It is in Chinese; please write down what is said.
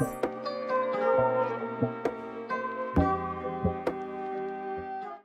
음